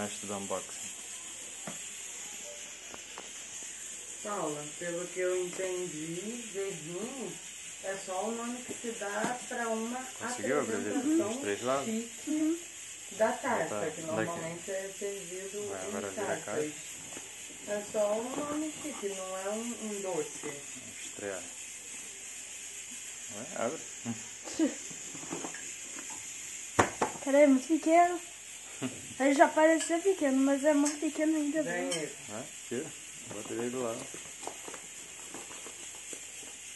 mestre do unboxing? Paula, pelo que eu entendi, Zezinho é só o nome que se dá para uma Conseguiu apresentação os três lados? chique da taça, Tá, que daqui. normalmente é servido Vai, em agora taças. É só um nome chique, não é um, um doce. Vamos estrear. Vai, abre. Cara, é muito pequeno. Ele já parece ser pequeno, mas é mais pequeno ainda. bem. Ganhei. Vai, tira. Bota ele aí do lado.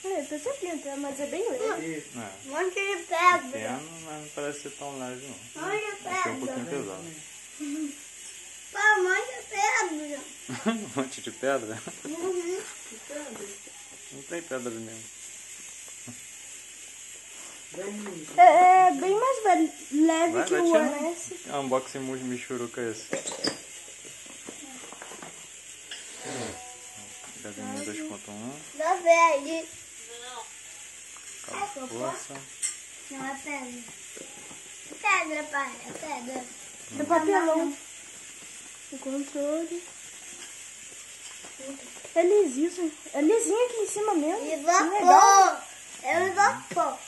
É, tá sempre entrando, mas é bem leve. Isso. É, Um monte de pedra. pequeno, mas não parece ser tão leve não. Um monte de Achei um pouquinho pesado. Pá, um monte de pedra. um monte de pedra? Uhum. Não tem pedra mesmo. É, é bem mais ve- leve Vai, que vai o tirando. Anesse. Que unboxing muito michuruca é esse? Galinha 2.1, Dá velho. cabo de força. Não é pedra. Pedra, pai. É pedra. É papelão. O controle. É lisinho. É lisinho aqui em cima mesmo. Legal. Isopor. É um isopor.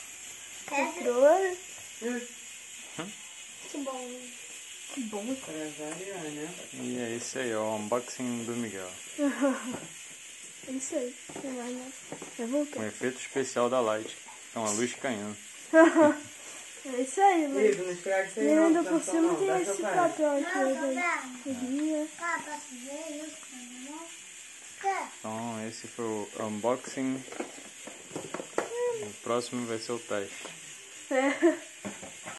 Controle. Que bom. Que bom. Variar, né? E é isso aí, ó, o unboxing do Miguel. É isso aí. Vai, né? Vai voltar. Um efeito especial da Light. É uma luz caindo. É isso aí, mas... Isso, não estraga isso aí E não, ainda por cima tem esse papel aqui. Não. Ah, posso ver isso? Então esse foi o unboxing. Próximo vai ser o teste. É.